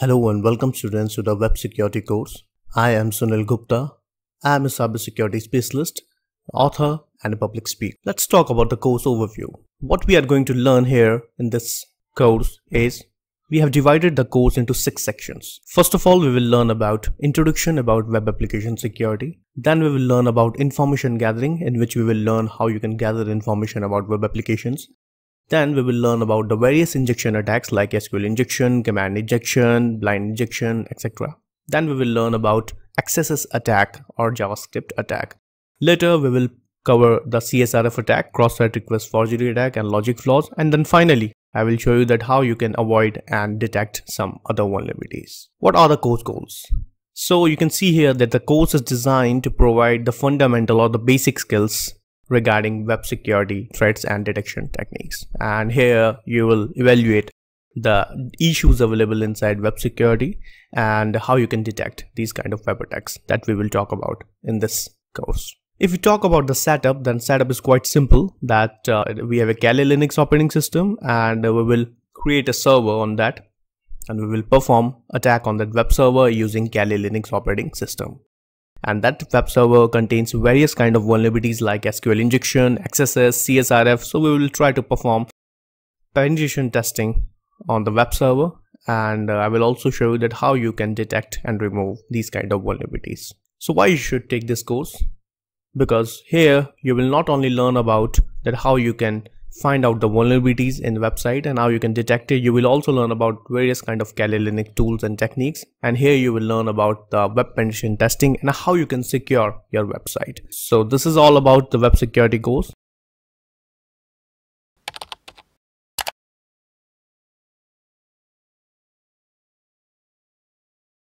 Hello and welcome students to the web security course. I am Sunil Gupta. I am a cybersecurity specialist, author and a public speaker. Let's talk about the course overview. What we are going to learn here in this course is we have divided the course into six sections. First of all, we will learn about introduction about web application security. Then we will learn about information gathering in which we will learn how you can gather information about web applications. Then we will learn about the various injection attacks like SQL injection, command injection, blind injection, etc. Then we will learn about XSS attack or JavaScript attack. Later we will cover the CSRF attack, cross-site request forgery attack and logic flaws. And then finally, I will show you that how you can avoid and detect some other vulnerabilities. What are the course goals? So you can see here that the course is designed to provide the fundamental or the basic skills regarding web security threats and detection techniques. And here you will evaluate the issues available inside web security and how you can detect these kind of web attacks that we will talk about in this course. If we talk about the setup, then setup is quite simple that uh, we have a Kali Linux operating system and we will create a server on that and we will perform attack on that web server using Kali Linux operating system and that web server contains various kind of vulnerabilities like SQL injection, XSS, CSRF. So we will try to perform penetration testing on the web server and uh, I will also show you that how you can detect and remove these kind of vulnerabilities. So why you should take this course? Because here you will not only learn about that how you can find out the vulnerabilities in the website and how you can detect it. You will also learn about various kind of Kali Linux tools and techniques. And here you will learn about the web penetration testing and how you can secure your website. So this is all about the web security course.